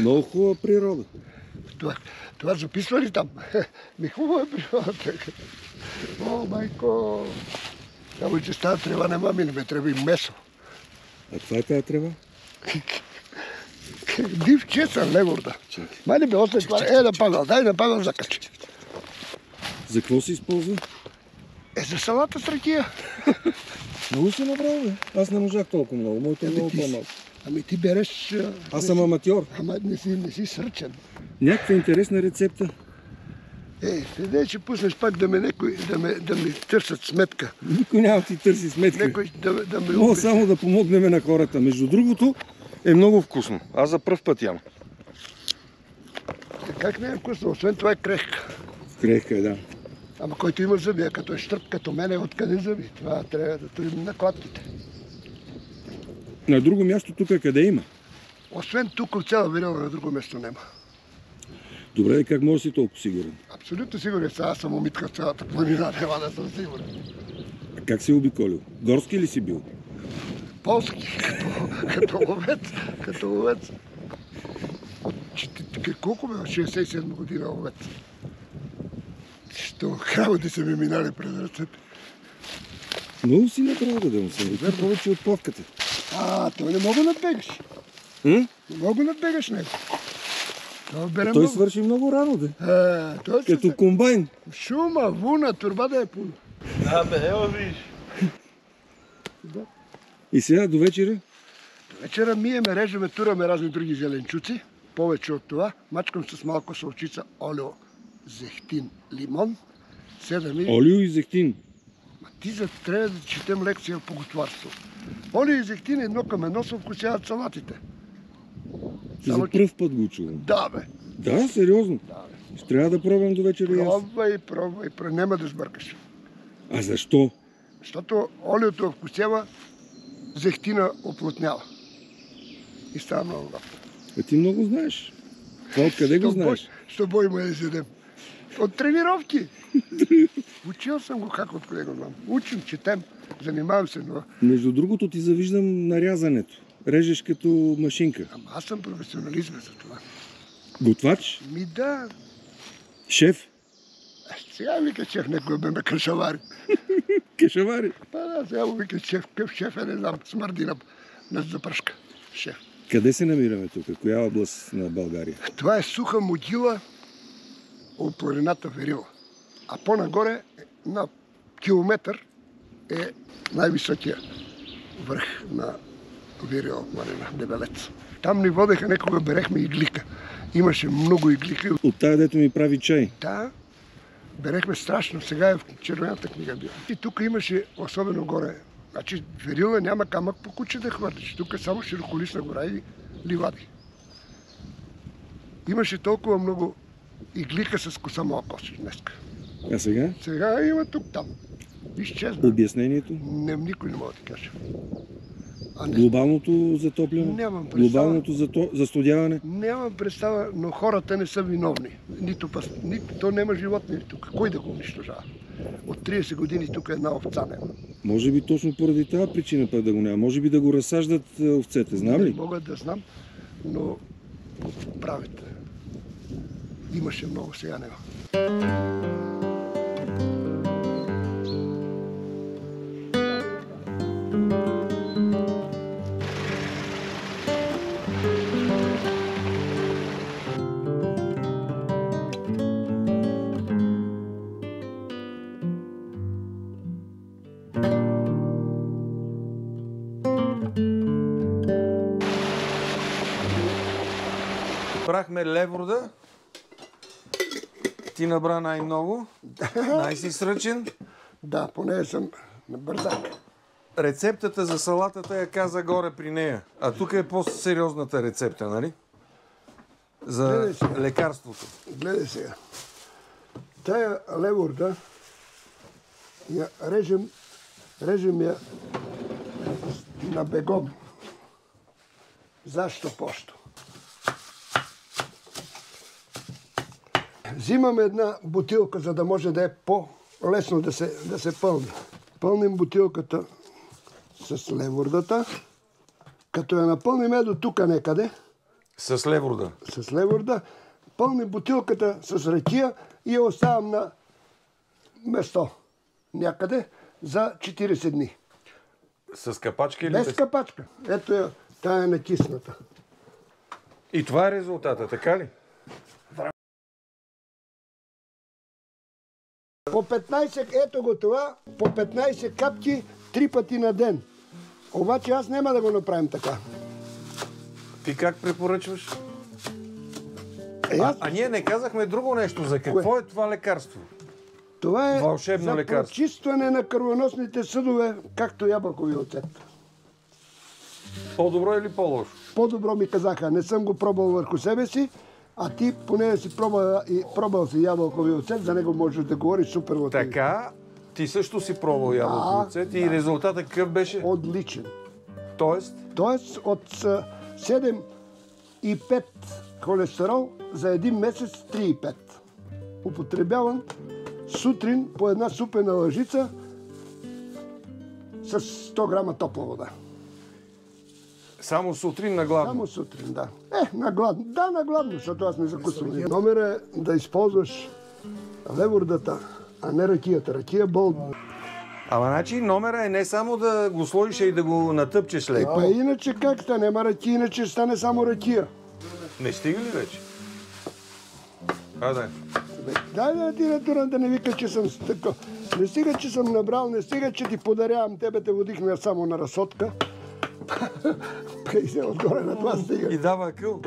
Много хубава природа. Това, това записва ли там? Ми хубава е природата. О, майко! Само, че с тази трева нема мине, ме трябва и месо. А това е тази трева? Див чесън, леворда. Чакай. Майде бе, това. Е, да Павел, дай да Павел закачи. За какво се използва? Е, за салата с ракия. Много си направил, бе. Аз не можах толкова много. Моето е много ти си- по-малко. Ами ти береш... Аз съм аматьор. Ама не си, не си сръчен. Някаква интересна рецепта. Е, не, че пуснеш пак да ме, некой, да ме, да ми търсят сметка. Никой няма да ти търси сметка. Некой да, да ме Мога само да помогнем на хората. Между другото, е много вкусно. Аз за пръв път ям. Как не е вкусно? Освен това е крехка. Крехка е, да. Ама който има зъби, а като е щърт като мене, откъде зъби? Това трябва да турим накладките. На друго място тук къде има? Освен тук в цяла Вирила на друго место няма. Добре, как може да си толкова сигурен? Абсолютно сигурен съм. Аз съм умитка в цялата планина, няма да съм сигурен. А как си обиколил? Горски ли си бил? Полски, като, като ловец, като ловец. Колко бе? 67 година ловец. Що храмоти са ми минали през ръцете. Много си направил да му се. Повече от пловката. А, той не мога да надбегаш. М? Не мога да надбегаш него. Той бере Той много. свърши много рано, да. Е, той е Като комбайн. Шума, вуна, турба да е пуна. Да, бе, ева виж. И сега до вечера Вечера миеме, режеме, тураме разни други зеленчуци. Повече от това. Мачкам с малко солчица, олио, зехтин, лимон. Седам и... олио и зехтин. Ма ти за трябва да четем лекция по готварство. Олио и зехтин едно към едно се вкусяват салатите. Само, За пръв път го чувам. Да, бе. Да, сериозно. Да, бе. Ще трябва да пробвам до вечера и аз. Пробвай, пробвай. Няма да сбъркаш. А защо? Защото олиото вкусява, зехтина оплотнява. И става много готово. А ти много знаеш. Това откъде го знаеш? Що бой ме да седем? От тренировки. Учил съм го как откъде го знам. Учим, четем, занимавам се, но Между другото ти завиждам нарязането. Режеш като машинка. ама аз съм професионалист бе, за това. Готвач? Ми да, Шеф? Е, сега вика шеф, някой бе ме кашавари. Кешавари? Па да, сега му вика шеф, къв шеф е, не знам, смърди на, на запръшка. Шеф. Къде се намираме тук? Коя област на България? Това е суха могила от планината Верила. А по-нагоре, на километър, е най-високия върх на Верила планина, Дебелец. Там ни водеха, некога берехме иглика. Имаше много иглика. От тая, дето ми прави чай. Да, берехме страшно. Сега е в червената книга била. И тук имаше, особено горе, значи Верила няма камък по куче да хвърлиш. Тук е само широколисна гора и ливади. Имаше толкова много иглика с коса малко днеска. А сега? Сега има тук там. Изчезна. Обяснението? Не, никой не мога да каже. А не, Глобалното затопляне? Нямам представа. Глобалното зато... застудяване? нямам представа, но хората не са виновни. Нито, пас, нито то няма животни тук. Кой да го унищожава? От 30 години тук една овца няма. Може би точно поради тази причина пък да го няма. Може би да го разсаждат е, овцете, знам Не ли? мога да знам, но правите. Имаше много, сега няма. Брахме леврода. Ти набра най-много. Най-си сръчен. Да, поне съм на бързак. Рецептата за салатата я каза горе при нея. А тук е по-сериозната рецепта, нали? За Гледай сега. лекарството. Гледай сега. Тая леворда я режем, режем я на бегом. Защо пощо? Взимаме една бутилка, за да може да е по-лесно да се, да се пълни. Пълним бутилката с левордата. Като я напълним до тук некъде, С леворда. с леворда, пълни бутилката с ракия и я оставям на место някъде за 40 дни. С капачка или Без без? капачка. Ето я, тая е накисната. И това е резултата, така ли? По 15, ето го това, по 15 капки три пъти на ден. Обаче аз няма да го направим така. Ти как препоръчваш? Е, А, а ние не казахме друго нещо. За какво е това лекарство? това е вълшебно за лекарство. прочистване на кръвоносните съдове, както ябълкови оцет. По-добро или по-лошо? По-добро ми казаха, не съм го пробвал върху себе си, а ти поне да си пробвал, и, пробвал си ябълкови оцет, за него можеш да говориш супер латински. Така, ти също си пробвал ябълкови цвет и резултатът какъв беше? Отличен. Тоест, Тоест от а, 7,5 холестерол за един месец 3,5. Употребявам сутрин по една супена лъжица с 100 грама топла вода. Само сутрин на гладно. Само сутрин, да. Е, на гладно. Да, на гладно, защото аз не закусвам. Номер е да използваш левордата, а не ракията. Ракия бол. Ама значи номера е не само да го сложиш, а и да го натъпчеш Е, леко. па иначе как стане? Нема ракия, иначе ще стане само ракия. Не стига ли вече? А, да. Дай да ти натурам да не вика, че съм тако. Не стига, че съм набрал, не стига, че ти подарявам. Тебе те водихме само на разсотка. Пей се отгоре на това стига. И дава къл.